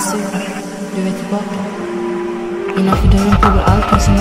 Censur. Du är tillbaka. Innanför dörren pågår allt vad som